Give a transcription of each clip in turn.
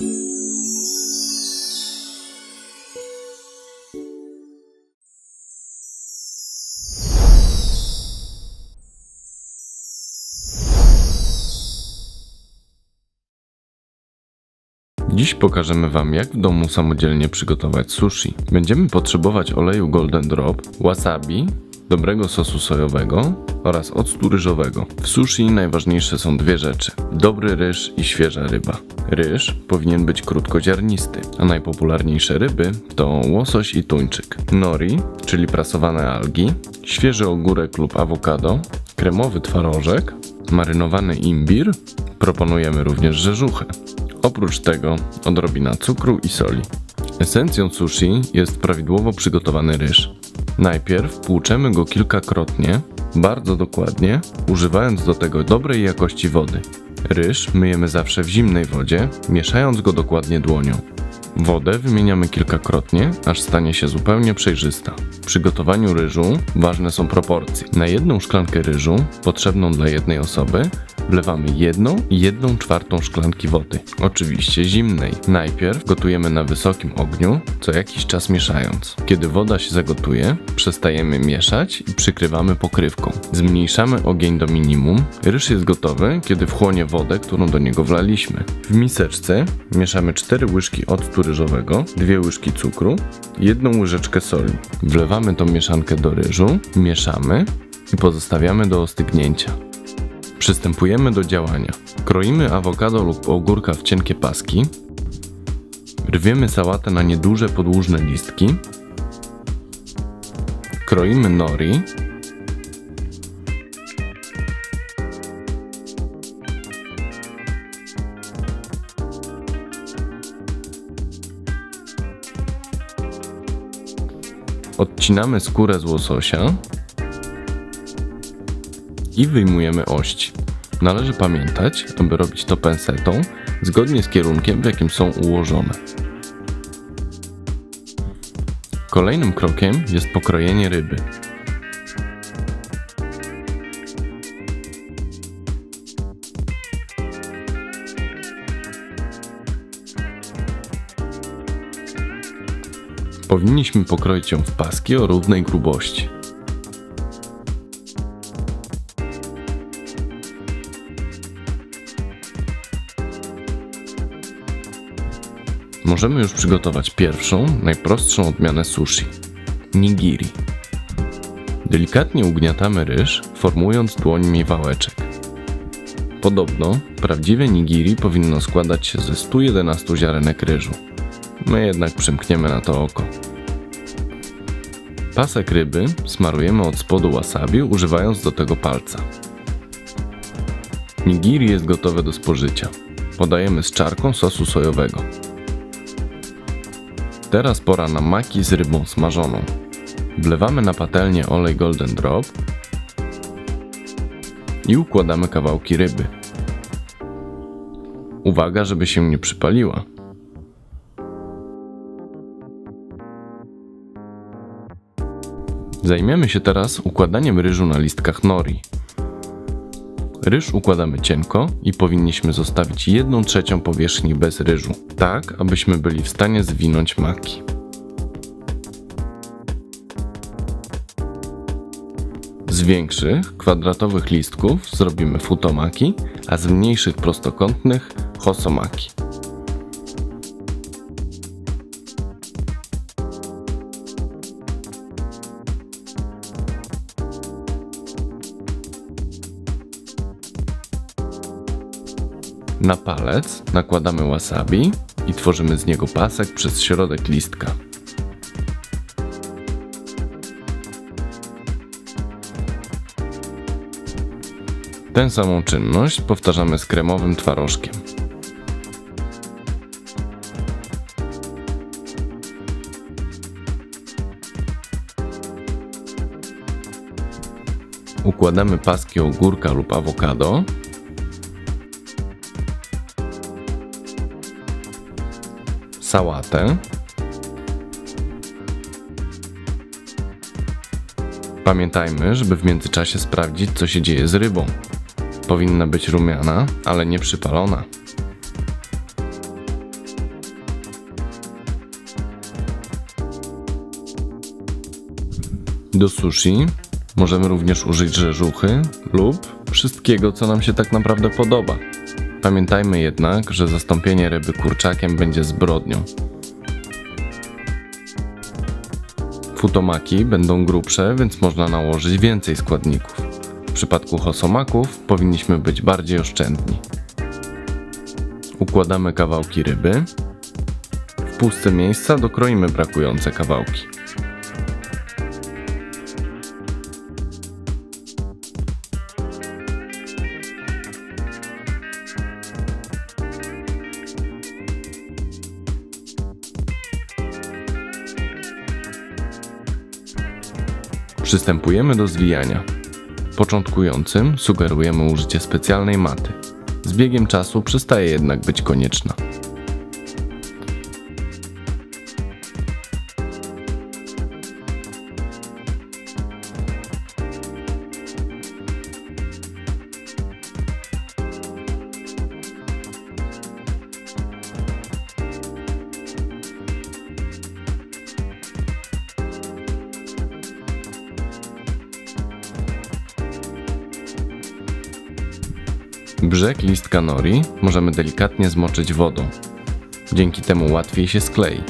Dziś pokażemy Wam jak w domu samodzielnie przygotować sushi. Będziemy potrzebować oleju Golden Drop, wasabi, dobrego sosu sojowego oraz octu ryżowego. W sushi najważniejsze są dwie rzeczy: dobry ryż i świeża ryba. Ryż powinien być krótkoziarnisty, a najpopularniejsze ryby to łosoś i tuńczyk. Nori, czyli prasowane algi, świeży ogórek lub awokado, kremowy twarożek, marynowany imbir, proponujemy również rzeżuchę. Oprócz tego odrobina cukru i soli. Esencją sushi jest prawidłowo przygotowany ryż. Najpierw płuczemy go kilkakrotnie, bardzo dokładnie, używając do tego dobrej jakości wody. Ryż myjemy zawsze w zimnej wodzie, mieszając go dokładnie dłonią. Wodę wymieniamy kilkakrotnie, aż stanie się zupełnie przejrzysta. W przygotowaniu ryżu ważne są proporcje. Na jedną szklankę ryżu, potrzebną dla jednej osoby, wlewamy jedną i jedną czwartą szklanki wody. Oczywiście zimnej. Najpierw gotujemy na wysokim ogniu, co jakiś czas mieszając. Kiedy woda się zagotuje, przestajemy mieszać i przykrywamy pokrywką. Zmniejszamy ogień do minimum. Ryż jest gotowy, kiedy wchłonie wodę, którą do niego wlaliśmy. W miseczce mieszamy 4 łyżki octu ryżowego, 2 łyżki cukru, 1 łyżeczkę soli. Wlewamy tą mieszankę do ryżu, mieszamy i pozostawiamy do ostygnięcia. Przystępujemy do działania. Kroimy awokado lub ogórka w cienkie paski. Rwiemy sałatę na nieduże podłużne listki. Kroimy nori. Odcinamy skórę z łososia i wyjmujemy ość. Należy pamiętać, aby robić to pensetą, zgodnie z kierunkiem, w jakim są ułożone. Kolejnym krokiem jest pokrojenie ryby. Powinniśmy pokroić ją w paski o równej grubości. Możemy już przygotować pierwszą, najprostszą odmianę sushi nigiri. Delikatnie ugniatamy ryż, formując dłońmi wałeczek. Podobno prawdziwe nigiri powinno składać się ze 111 ziarenek ryżu. My jednak przymkniemy na to oko. Pasek ryby smarujemy od spodu wasabi, używając do tego palca. Nigiri jest gotowe do spożycia. Podajemy z czarką sosu sojowego. Teraz pora na maki z rybą smażoną. Wlewamy na patelnię olej Golden Drop i układamy kawałki ryby. Uwaga, żeby się nie przypaliła. Zajmiemy się teraz układaniem ryżu na listkach nori. Ryż układamy cienko i powinniśmy zostawić 1 trzecią powierzchni bez ryżu, tak abyśmy byli w stanie zwinąć maki. Z większych, kwadratowych listków zrobimy futomaki, a z mniejszych prostokątnych hosomaki. Na palec nakładamy wasabi i tworzymy z niego pasek przez środek listka. Tę samą czynność powtarzamy z kremowym twarożkiem. Układamy paski ogórka lub awokado sałatę. Pamiętajmy, żeby w międzyczasie sprawdzić, co się dzieje z rybą. Powinna być rumiana, ale nie przypalona. Do sushi możemy również użyć rzeżuchy lub wszystkiego, co nam się tak naprawdę podoba. Pamiętajmy jednak, że zastąpienie ryby kurczakiem będzie zbrodnią. Futomaki będą grubsze, więc można nałożyć więcej składników. W przypadku hosomaków powinniśmy być bardziej oszczędni. Układamy kawałki ryby. W puste miejsca dokroimy brakujące kawałki. Przystępujemy do zwijania. Początkującym sugerujemy użycie specjalnej maty. Z biegiem czasu przestaje jednak być konieczna. Brzeg listka nori możemy delikatnie zmoczyć wodą. Dzięki temu łatwiej się sklei.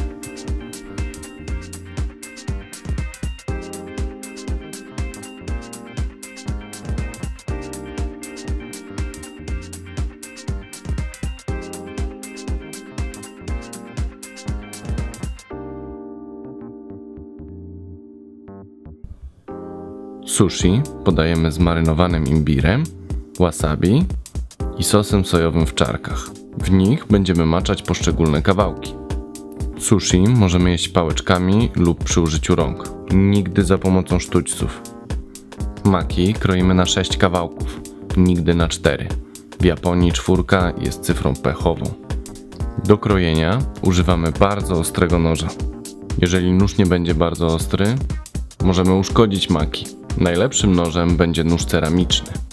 Sushi podajemy z marynowanym imbirem, wasabi i sosem sojowym w czarkach. W nich będziemy maczać poszczególne kawałki. Sushi możemy jeść pałeczkami lub przy użyciu rąk, nigdy za pomocą sztućców. Maki kroimy na 6 kawałków, nigdy na 4. W Japonii czwórka jest cyfrą pechową. Do krojenia używamy bardzo ostrego noża. Jeżeli nóż nie będzie bardzo ostry, możemy uszkodzić maki. Najlepszym nożem będzie nóż ceramiczny.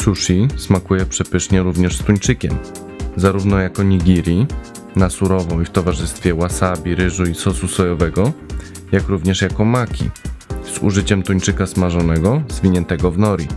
Sushi smakuje przepysznie również z tuńczykiem, zarówno jako nigiri, na surowo i w towarzystwie wasabi, ryżu i sosu sojowego, jak również jako maki, z użyciem tuńczyka smażonego, zwiniętego w nori.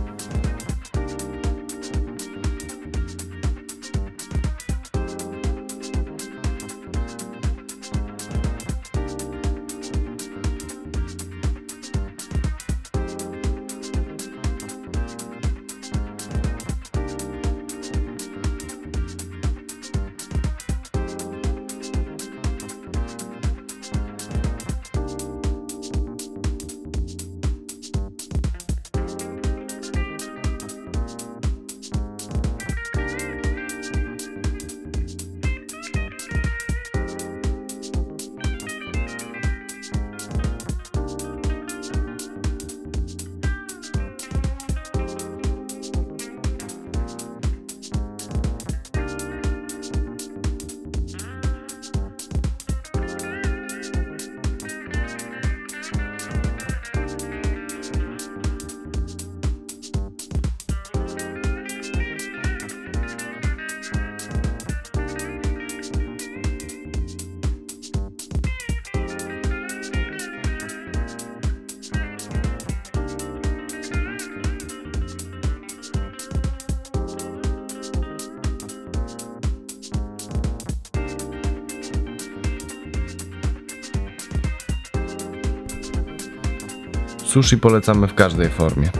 Sushi polecamy w każdej formie.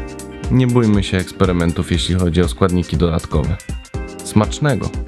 Nie bójmy się eksperymentów, jeśli chodzi o składniki dodatkowe. Smacznego!